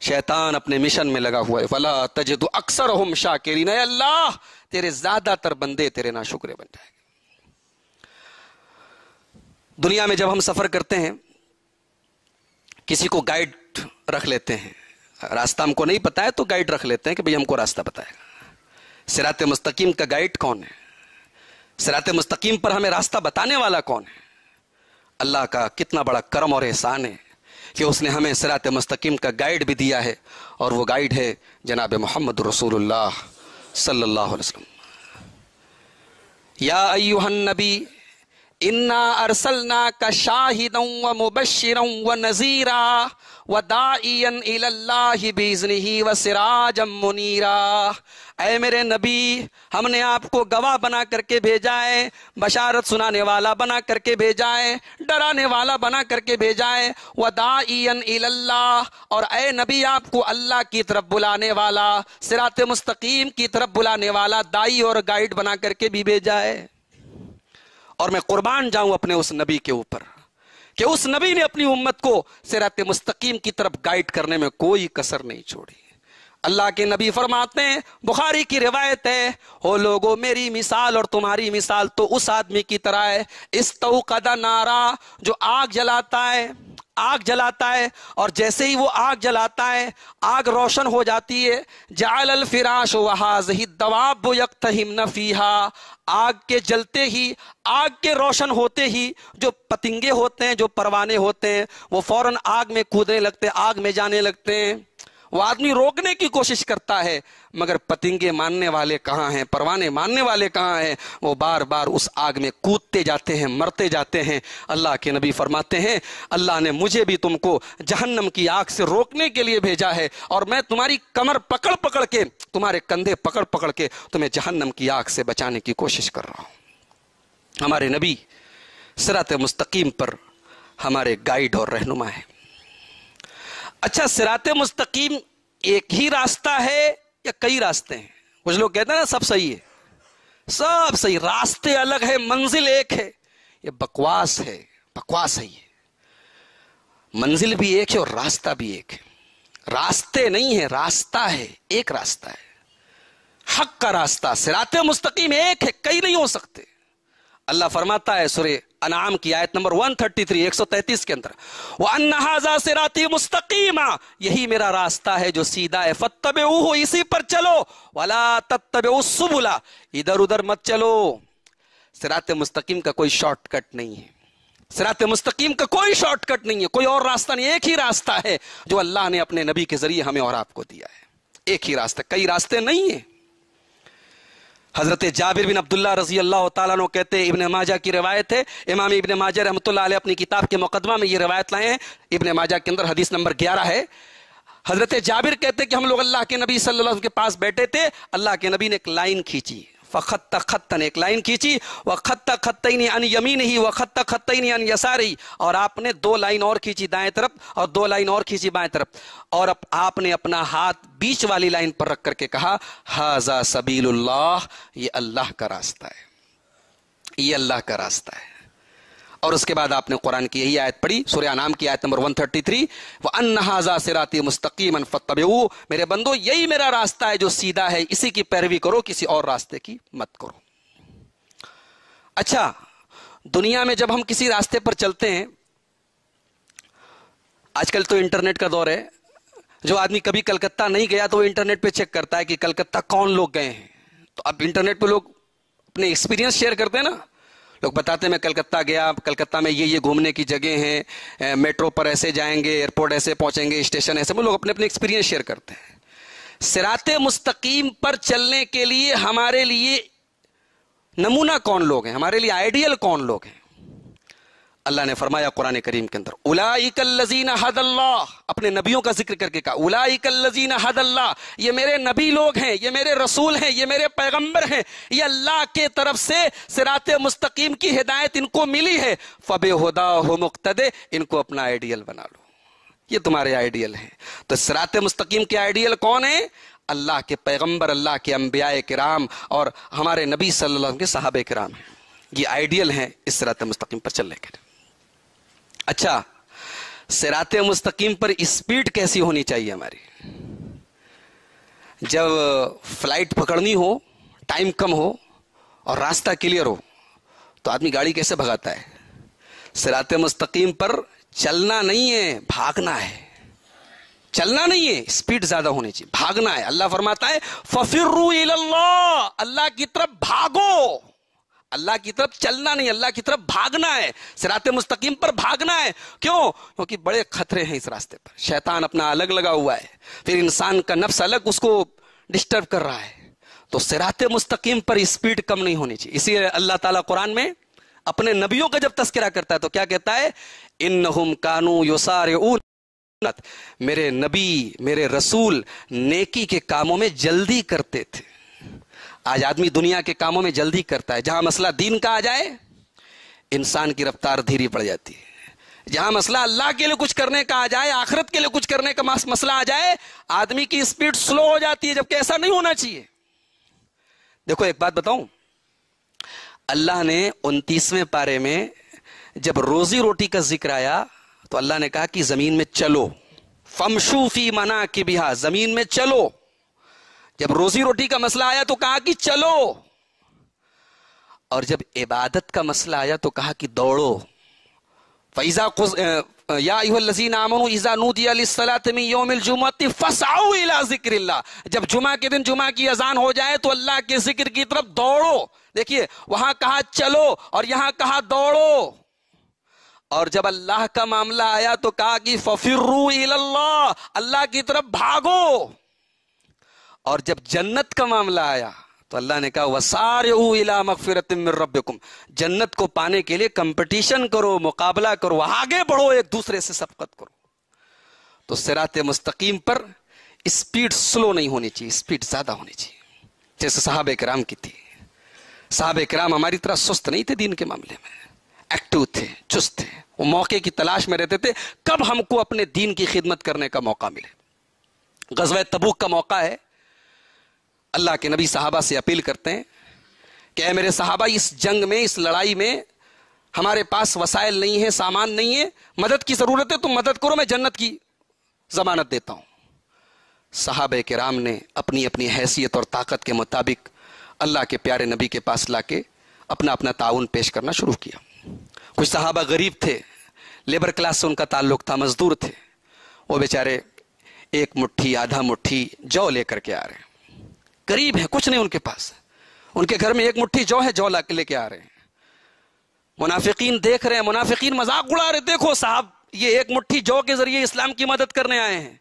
शैतान अपने मिशन में लगा हुआ है। फला तजदु अक्सर हम शाकिरीन अल्लाह, तेरे ज़्यादातर बंदे तेरे ना शुक्र बन जाएँगे। दुनिया में जब हम सफ़र करते हैं, किसी को गाइड रख लेते हैं रास्ता हमको नहीं पता है तो गाइड रख लेते हैं कि भाई हमको रास्ता बताएगा। सिरात मुस्तकीम का गाइड कौन है? सिरात मुस्तकीम पर हमें रास्ता बताने वाला कौन है? अल्लाह का कितना बड़ा करम और एहसान है कि उसने हमें सिरात मुस्तकीम का गाइड भी दिया है, और वो गाइड है जनाब मोहम्मद रसूलुल्लाह सल्लल्लाहु अलैहि वसल्लम। या अयुहन नबी, इन्ना अरसलना का शाहिद व मुबशिर व नजीरा व दाइन बिजनही व सिराजम मुनीरा। ऐ मेरे नबी, हमने आपको गवाह बना करके भेजा है, बशारत सुनाने वाला बना करके भेजा है, डराने वाला बना करके भेजा है। व दाइन और ऐ नबी आपको अल्लाह की तरफ़ बुलाने वाला, सिरात मुस्तकीम की तरफ़ बुलाने वाला दाई और गाइड बना करके भी भेजा है। और मैं कुर्बान जाऊँ अपने उस नबी के ऊपर। कि उस नबी ने अपनी उम्मत को सिरात मुस्तकीम की तरफ़ गाइड करने में कोई कसर नहीं छोड़ी। अल्लाह के नबी फरमाते हैं, बुखारी की रिवायत है हो लोगो, मेरी मिसाल और तुम्हारी मिसाल तो उस आदमी की तरह है, इस तौकदा नारा जो आग जलाता है आग जलाता है और जैसे ही वो आग जलाता है, आग रोशन हो जाती है। जाल अल फिराश वहाज दवाब नफीहा आग के जलते ही, आग के रोशन होते ही जो पतिंगे होते हैं, जो परवाने होते हैं, वो फ़ौरन आग में कूदने लगते हैं, आग में जाने लगते हैं। वो आदमी रोकने की कोशिश करता है, मगर पतिंगे मानने वाले कहाँ हैं, परवाने मानने वाले कहाँ हैं? वो बार बार उस आग में कूदते जाते हैं, मरते जाते हैं। अल्लाह के नबी फरमाते हैं, अल्लाह ने मुझे भी तुमको जहन्नम की आग से रोकने के लिए भेजा है, और मैं तुम्हारी कमर पकड़ पकड़ के, तुम्हारे कंधे पकड़ पकड़ के तुम्हें जहन्नम की आग से बचाने की कोशिश कर रहा हूँ। हमारे नबी सिरात मुस्तकीम पर हमारे गाइड और रहनुमा है। अच्छा सिरात मुस्तकीम एक ही रास्ता है या कई रास्ते हैं? कुछ लोग कहते हैं ना, सब सही है। सब सही, रास्ते अलग है, मंजिल एक है। ये बकवास है बकवास है ये। मंजिल भी एक है और रास्ता भी एक है। रास्ते नहीं है, रास्ता है, एक रास्ता है। हक का रास्ता, सिरात मुस्तकीम एक है, कई नहीं हो सकते। अल्लाह फरमाता है सुरे अनाम की आयत नंबर 133 133 के अंदर। वो अन्नहाजा सिराती मुस्तकीमा यही मेरा रास्ता है जो सीधा है। फतबे हो इसी पर चलो। वाला तत्तबे सुबुला इधर उधर मत चलो। सिरात मुस्तकीम का कोई शॉर्टकट नहीं है। सिरात मुस्तकीम का कोई शॉर्टकट नहीं है। कोई और रास्ता नहीं, एक ही रास्ता है जो अल्लाह ने अपने नबी के ज़रिए हमें और आपको दिया है। एक ही रास्ता, कई रास्ते नहीं है। हज़रत जाबिर बिन अब्दुल्ला रज़ी अल्लाह तु कहते इबन माजा की रिवायत है। इमाम इबन माजा रहमत अपनी किताब के मुकदमा में ये रवायत लाए हैं। इबन माजा के अंदर हदीस नंबर ग्यारह है। हज़रत जाबिर कहते कि हम लोग अल्लाह के नबी सल्लल्लाहु अलैहि वसल्लम के पास बैठे थे, अल्लाह के नबी ने एक लाइन खींची। फ़खत खत्तन एक लाइन खींची व खत्त खत्तनी अन यमीन ही व खत्त खत्तनी अन यसारी। और आपने दो लाइन और खींची दाएँ तरफ़ और दो लाइन और खींची बाएँ तरफ़। और अब आपने अपना हाथ बीच वाली लाइन पर रख करके कहा, हाजा सबील ये अल्लाह का रास्ता है। ये अल्लाह का रास्ता है। और उसके बाद आपने कुरान की यही आयत पढ़ी, सूर्य नाम की आयत नंबर 133 वो अन्नहाजा सिराती मुस्तकीम फतबू मेरे बंदो, यही मेरा रास्ता है जो सीधा है, इसी की पैरवी करो, किसी और रास्ते की मत करो। अच्छा दुनिया में जब हम किसी रास्ते पर चलते हैं, आजकल तो इंटरनेट का दौर है, जो आदमी कभी कलकत्ता नहीं गया तो वो इंटरनेट पे चेक करता है कि कलकत्ता कौन लोग गए हैं। तो अब इंटरनेट पे लोग अपने एक्सपीरियंस शेयर करते हैं ना। लोग बताते हैं, मैं कलकत्ता गया, कलकत्ता में ये ये घूमने की जगह हैं मेट्रो पर ऐसे जाएँगे, एयरपोर्ट ऐसे पहुँचेंगे, स्टेशन ऐसे। वो लोग अपने अपने एक्सपीरियंस शेयर करते हैं। सिरात मुस्तकीम पर चलने के लिए हमारे लिए नमूना कौन लोग हैं? हमारे लिए आइडियल कौन लोग हैं? अल्लाह ने फरमाया कुरान करीम के अंदर उलाईकल्लजीन हदल्ला अपने नबियों का ज़िक्र करके कहा उलाईकल्लजीन हदल्ला ये मेरे नबी लोग हैं, ये मेरे रसूल हैं, ये मेरे पैगंबर हैं, ये अल्लाह के तरफ़ से सिरात मुस्तकीम की हिदायत इनको मिली है। फबे हुदा हो मुक्तदे, इनको अपना आइडियल बना लो। ये तुम्हारे आइडियल हैं। तो सिरात मुस्तकीम के आइडियल कौन है? अल्लाह के पैगंबर, अल्लाह के अम्बिया कराम और हमारे नबी सल्लल्लाहु अलैहि वसल्लम के साहब कराम ये आइडियल है इस सिरात मुस्तकीम पर चलने के लिए। अच्छा सिरात मुस्तकीम पर स्पीड कैसी होनी चाहिए हमारी? जब फ़्लाइट पकड़नी हो, टाइम कम हो और रास्ता क्लियर हो तो आदमी गाड़ी कैसे भगाता है? सिरात मुस्तकीम पर चलना नहीं है, भागना है। चलना नहीं है, स्पीड ज़्यादा होनी चाहिए, भागना है। अल्लाह फरमाता है फफिर अल्लाह की तरफ़ भागो। अल्लाह की तरफ़ चलना नहीं, अल्लाह की तरफ़ भागना है। सिरात मुस्तकीम पर भागना है। क्यों? क्योंकि बड़े खतरे हैं इस रास्ते पर। शैतान अपना अलग लगा हुआ है। फिर इंसान का नफ्स अलग उसको डिस्टर्ब कर रहा है। तो सिरात मुस्तकीम पर स्पीड कम नहीं होनी चाहिए। इसीलिए अल्लाह ताला कुरान में अपने नबियों का जब तस्करा करता है तो क्या कहता है? इन हम कानू योसार मेरे नबी, मेरे रसूल नेकी के कामों में जल्दी करते थे। आज आदमी दुनिया के कामों में जल्दी करता है। जहाँ मसला दीन का आ जाए, इंसान की रफ्तार धीरे पड़ जाती है। जहाँ मसला अल्लाह के लिए कुछ करने का आ जाए, आखिरत के लिए कुछ करने का मसला आ जाए, आदमी की स्पीड स्लो हो जाती है, जबकि ऐसा नहीं होना चाहिए। देखो, एक बात बताऊँ। अल्लाह ने उनतीसवें पारे में जब रोजी रोटी का ज़िक्र आया तो अल्लाह ने कहा कि ज़मीन में चलो। फमशूफी मना की बिहा ज़मीन में चलो। जब रोजी रोटी का मसला आया तो कहा कि चलो। और जब इबादत का मसला आया तो कहा कि दौड़ो। फैजा जब जुमा के दिन जुमा की अजान हो जाए तो अल्लाह के ज़िक्र की तरफ़ दौड़ो। देखिए, वहाँ कहा चलो और यहाँ कहा दौड़ो। और जब अल्लाह का मामला आया तो कहा कि फफिर्रू अल्लाह की तरफ़ भागो। और जब जन्नत का मामला आया तो अल्लाह ने कहा वसार मगफिरत रबकुम जन्नत को पाने के लिए कंपटीशन करो, मुकाबला करो, आगे बढ़ो, एक दूसरे से सबकत करो। तो सिरात मुस्तकीम पर स्पीड स्लो नहीं होनी चाहिए स्पीड ज़्यादा होनी चाहिए। जैसे साहब कराम की थी। साहब कराम हमारी तरह सुस्त नहीं थे दीन के मामले में। एक्टिव थे, चुस्त थे। वो मौके की तलाश में रहते थे, कब हमको अपने दीन की खिदमत करने का मौका मिले। गजवा तबूक का मौका है अल्लाह के नबी साहबा से अपील करते हैं कि मेरे साहबा, इस जंग में, इस लड़ाई में हमारे पास वसायल नहीं है, सामान नहीं है, मदद की ज़रूरत है, तुम मदद करो, मैं जन्नत की जमानत देता हूँ। साहब के राम ने अपनी अपनी हैसियत और ताकत के मुताबिक अल्लाह के प्यारे नबी के पास लाके अपना अपना ताउन पेश करना शुरू किया। कुछ साहबा गरीब थे, लेबर क्लास से उनका ताल्लुक था, मजदूर थे। वो बेचारे एक मुट्ठी, आधा मुट्ठी जौ लेकर के आ रहे हैं। गरीब है, कुछ नहीं उनके पास उनके घर में एक मुट्ठी जौ है, जौ ला के लेके आ रहे हैं। मुनाफिकीन देख रहे हैं, मुनाफिकीन मज़ाक उड़ा रहे देखो साहब, ये एक मुट्ठी जौ के ज़रिए इस्लाम की मदद करने आए हैं।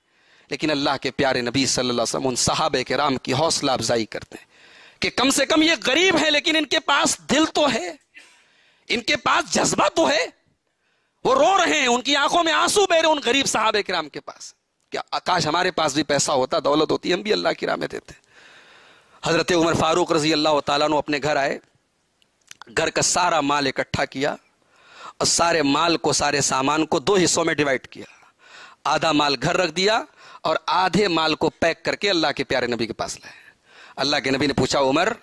लेकिन अल्लाह के प्यारे नबी सल्लल्लाहु अलैहि वसल्लम उन सहाबे के राम की हौसला अफजाई करते हैं कि कम से कम ये गरीब है, लेकिन इनके पास दिल तो है। इनके पास जज्बा तो है। वो रो रहे हैं, उनकी आँखों में आँसू बह रहे उन गरीब साहब के राम के पास। क्या आकाश हमारे पास भी पैसा होता, दौलत होती, हम भी अल्लाह की राह में देते हज़रत उमर फारूक रज़ी अल्लाह तु अपने घर आए। घर का सारा माल इकट्ठा किया और सारे माल को, सारे सामान को दो हिस्सों में डिवाइड किया। आधा माल घर रख दिया और आधे माल को पैक करके अल्लाह के प्यारे नबी के पास लाए। अल्लाह के नबी ने पूछा, उमर,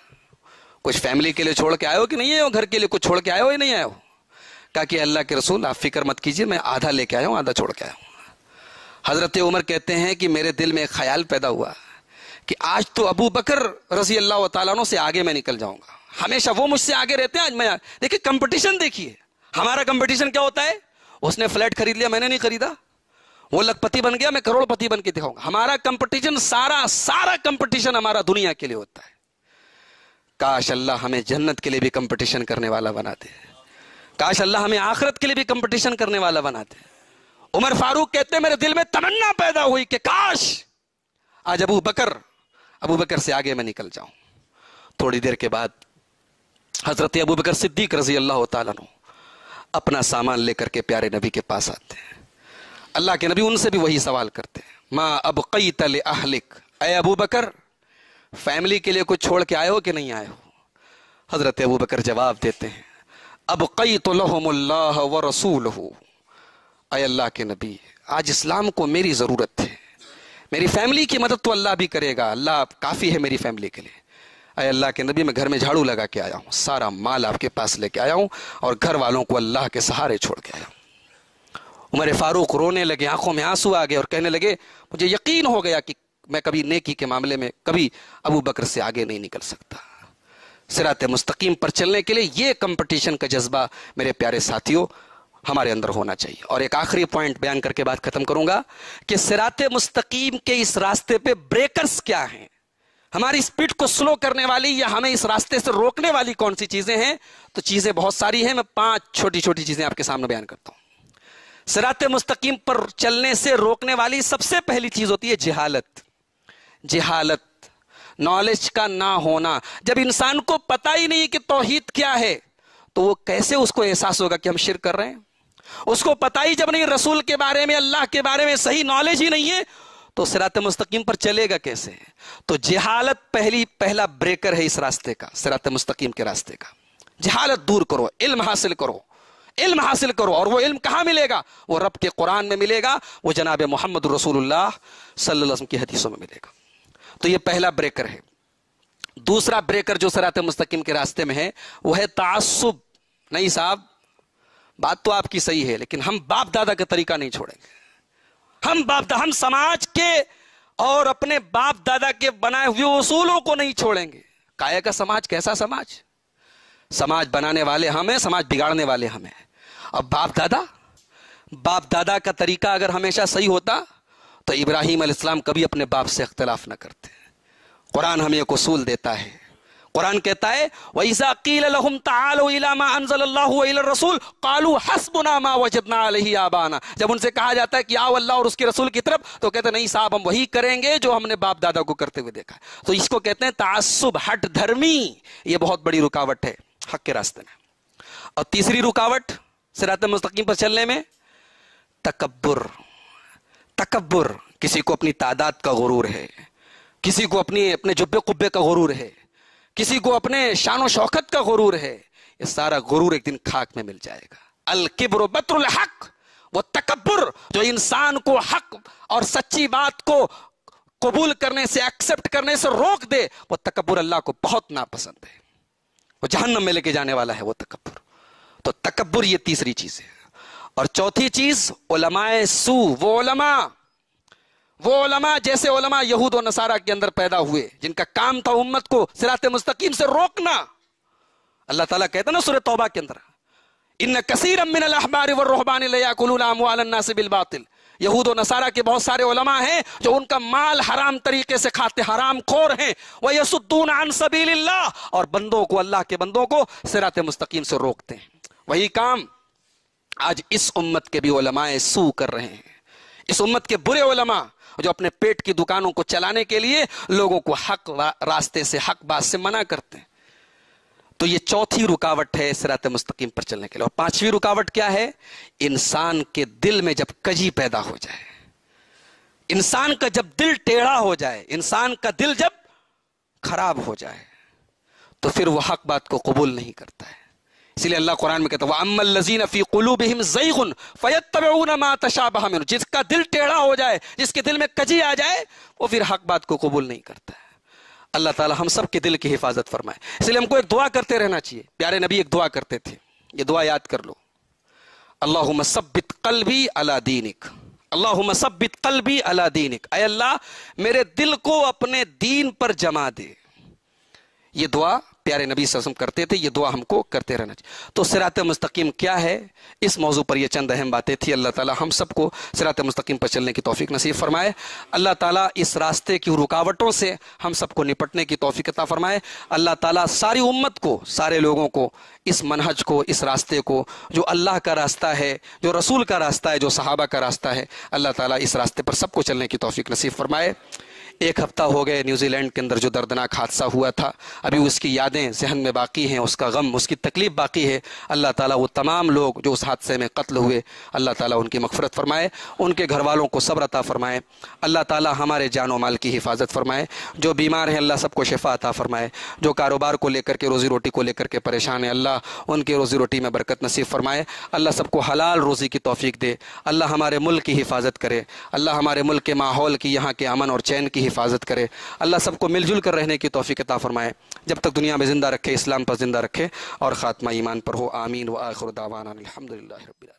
कुछ फैमिली के लिए छोड़ के आयो कि नहीं आयो? घर के लिए कुछ छोड़ के आयो या नहीं आयो? कहा कि अल्लाह के रसूल, आप फ़िक्र मत कीजिए, मैं आधा लेके आया हूँ, आधा छोड़ के आया हूँ। हज़रत उमर कहते हैं कि मेरे दिल में एक ख्याल पैदा हुआ। कि आज तो अबू बकर रज़ी अल्लाह तला से आगे मैं निकल जाऊँगा। हमेशा वो मुझसे आगे रहते हैं, आज मैं देखिए कंपटीशन देखिए। हमारा कंपटीशन क्या होता है? उसने फ्लैट खरीद लिया, मैंने नहीं खरीदा। वो लखपति बन गया, मैं करोड़पति बन के दिखाऊँगा। हमारा कंपटीशन सारा सारा कंपटीशन हमारा दुनिया के लिए होता है। काश अल्लाह हमें जन्नत के लिए भी कंपटीशन करने वाला बनाते। काश अल्लाह हमें आखरत के लिए भी कंपटीशन करने वाला बनाते। उमर फारूक कहते मेरे दिल में तमन्ना पैदा हुई कि काश आज अबू बकर अबू बकर से आगे मैं निकल जाऊँ। थोड़ी देर के बाद हज़रत अबू बकर सिद्दीक रज़ी अल्लाह तु अपना सामान लेकर के प्यारे नबी के पास आते हैं। अल्लाह के नबी उनसे भी वही सवाल करते हैं। माँ अब कई तल अहलिक। अय अबू बकर, फैमिली के लिए कुछ छोड़ के आए हो कि नहीं आए हो? हज़रत अबू बकर जवाब देते हैं, अब कई तो लहमुल्लाह व रसूल हो अय अल्लाह के नबी, आज इस्लाम को मेरी ज़रूरत है। मेरी फैमिली की मदद तो अल्लाह भी करेगा। अल्लाह काफ़ी है मेरी फैमिली के लिए। अरे अल्लाह के नबी, मैं घर में झाड़ू लगा के आया हूँ, सारा माल आपके पास लेके आया हूँ और घर वालों को अल्लाह के सहारे छोड़ के आया हूँ। उमर फारूक रोने लगे, आँखों में आँसू आ गए और कहने लगे, मुझे यकीन हो गया कि मैं कभी नेकी के मामले में कभी अबू बकर से आगे नहीं निकल सकता। सिरात मुस्तकीम पर चलने के लिए ये कंपटीशन का जज्बा मेरे प्यारे साथियों हमारे अंदर होना चाहिए। और एक आखिरी पॉइंट बयान करके बात खत्म करूँगा कि सिरात मुस्तकीम के इस रास्ते पे ब्रेकर्स क्या हैं? हमारी स्पीड को स्लो करने वाली या हमें इस रास्ते से रोकने वाली कौन सी चीज़ें हैं? तो चीज़ें बहुत सारी हैं। मैं पाँच छोटी छोटी चीज़ें आपके सामने बयान करता हूँ। सिरात मुस्तकीम पर चलने से रोकने वाली सबसे पहली चीज़ होती है जिहालत। जिहालत। नॉलेज का ना होना। जब इंसान को पता ही नहीं कि तोहीद क्या है तो वो कैसे उसको एहसास होगा कि हम शिर कर रहे हैं? उसको पता ही जब नहीं, रसूल के बारे में, अल्लाह के बारे में सही नॉलेज ही नहीं है तो सिरात मुस्तकीम पर चलेगा कैसे? तो जहालत पहली, पहला ब्रेकर है इस रास्ते का, सिरात मुस्तकीम के रास्ते का। जिहालत दूर करो, इल्म हासिल करो, इल्म हासिल करो, और वो इल्म कहाँ मिलेगा? वो रब के कुरान में मिलेगा, वो जनाब मोहम्मद रसूलुल्लाह सल्लल्लाहु अलैहि वसल्लम की हदीसों में मिलेगा। तो ये पहला ब्रेकर है। दूसरा ब्रेकर जो सरात मुस्तकिम के रास्ते में है, वो है तासुब नहीं साहब बात तो आपकी सही है, लेकिन हम बाप दादा का तरीका नहीं छोड़ेंगे। हम बाप हम समाज के और अपने बाप दादा के बनाए हुए उसूलों को नहीं छोड़ेंगे। काया का समाज कैसा समाज? समाज बनाने वाले हमें, समाज बिगाड़ने वाले हमें। अब बाप दादा बाप दादा का तरीका अगर हमेशा सही होता तो इब्राहिम इस्लाम कभी अपने बाप से अख्तिलाफ ना करते। कुरान हमें एक उसूल देता है कुरान कहता है वैसा कील लहुम रसूल, कालू हसबुना मा अलैहि आबाना। जब उनसे कहा जाता है कि, आओ अल्लाह और उसके रसूल की तरफ़ तो कहते नहीं साहब, हम वही करेंगे जो हमने बाप दादा को करते हुए देखा तो इसको कहते हैं तासुब हट धर्मी ये बहुत बड़ी रुकावट है, हक के रास्ते में। और तीसरी रुकावट, सिरात मुस्तकीम पर चलने में तकबर तकबर किसी को अपनी तादाद का गुरूर है, किसी को अपनी, अपने जुब्बे कुब्बे का गुरूर है। किसी को अपने शान शौकत का गुरूर है, ये सारा गुरूर एक दिन खाक में मिल जाएगा। अल किब्र बतरुल हक, वो तकबर जो इंसान को हक और सच्ची बात को कबूल करने से, एक्सेप्ट करने से रोक दे, वो तकबर अल्लाह को बहुत नापसंद है। वो जहन्नम में लेके जाने वाला है वो तकबर तो तकबर ये तीसरी चीज़ है। और चौथी चीज़ ओलमाए सू, वो ओलमा वो ओलमा जैसे ओलमा यहूद और नसारा के अंदर पैदा हुए, जिनका काम था उम्मत को सिरात मुस्तकीम से रोकना। अल्लाह ताला कहता ना सुरह तौबा के अंदर इन कसीर मिन अहबार से बिल बातिल। यहूद और नसारा के बहुत सारे ओलमा हैं जो उनका माल हराम तरीके से खाते, हराम खोर हैं। वह यसुद्दून अन सबीलिल्लाह, और बंदों को, अल्लाह के बंदों को सिरात मुस्तकीम से रोकते हैं। वही काम आज इस उम्मत के भी ओलमाए सू कर रहे हैं। इस उम्मत के बुरे ओलमा जो अपने पेट की दुकानों को चलाने के लिए लोगों को हक रास्ते से, हक बात से मना करते हैं। तो ये चौथी रुकावट है सिरात मुस्तकीम पर चलने के लिए। और पांचवी रुकावट क्या है? इंसान के दिल में जब कजी पैदा हो जाए, इंसान का जब दिल टेढ़ा हो जाए, इंसान का दिल जब खराब हो जाए तो फिर वह हक बात को कबूल नहीं करता है। इसलिए अल्लाह कुरान में कहता है अम्मल लजीन फ़ी कुलूबिहिम ज़ैगुन फयत्तबिऊन मा तशाबह मिन जिसका दिल टेढ़ा हो जाए, जिसके दिल में कजी आ जाए, वो फिर हक बात को कबूल नहीं करता है। अल्लाह ताला हम सब के दिल की हिफाजत फरमाए। इसलिए हमको एक दुआ करते रहना चाहिए। प्यारे नबी, एक दुआ करते थे। ये दुआ याद कर लो। अल्लाह मसबित कल्बी अला दीनिक। अल्लाह मसबित कल्बी अला दीनिक। अय अल्लाह, मेरे दिल को अपने दीन पर जमा दे। ये दुआ प्यारे नबी वसम करते थे, ये दुआ हमको करते रहना चाहिए। तो सिरात मुस्तकीम क्या है? इस मौजू पर ये चंद अहम बातें थी। अल्लाह ताला हम सबको सिरात मुस्तकीम पर चलने की तोफ़ी नसीब फरमाए। अल्लाह ताला इस रास्ते की रुकावटों से हम सबको निपटने की तोफ़ी फरमाए। अल्लाह ताला सारी उम्मत को, सारे लोगों को इस मनहज को, इस रास्ते को, जो अल्लाह का रास्ता है, जो रसूल का रास्ता है, जो सहाबा का रास्ता है, अल्लाह ताला इस रास्ते पर सबको चलने की तोफ़ी नसीब फरमाए। एक हफ़्ता हो गए न्यूजीलैंड के अंदर जो दर्दनाक हादसा हुआ था। अभी उसकी यादें जहन में बाकी हैं, उसका गम, उसकी तकलीफ़ बाकी है। अल्लाह ताला वो तमाम लोग जो उस हादसे में कत्ल हुए, अल्लाह ताला उनकी मफफरत फरमाए, उनके घर वालों को सब्र अता फरमाए। अल्लाह ताला हमारे जान माल की हिफाजत फरमाए। जो बीमार हैं, अल्लाह सबको शिफा अता फरमाए। जो कारोबार को लेकर के रोज़ी रोटी को लेकर के परेशान है, अल्लाह उनकी रोज़ी रोटी में बरकत नसीब फरमाए। अल्लाह सबको हलाल रोज़ी की तोफ़ी दे। अल्लाह हमारे मुल्क की हिफाजत करे। अल्लाह हमारे मुल्क के माहौल की, यहाँ के अमन और चैन की हिफाजत करे। अल्लाह सबको मिलजुल कर रहने की तोफ़ी कता फरमाए। जब तक दुनिया में ज़िंदा रखे, इस्लाम पर ज़िंदा रखे और ख़ात्मा ईमान पर हो, आमीन व आखिर दावाना अलहमदिल्ला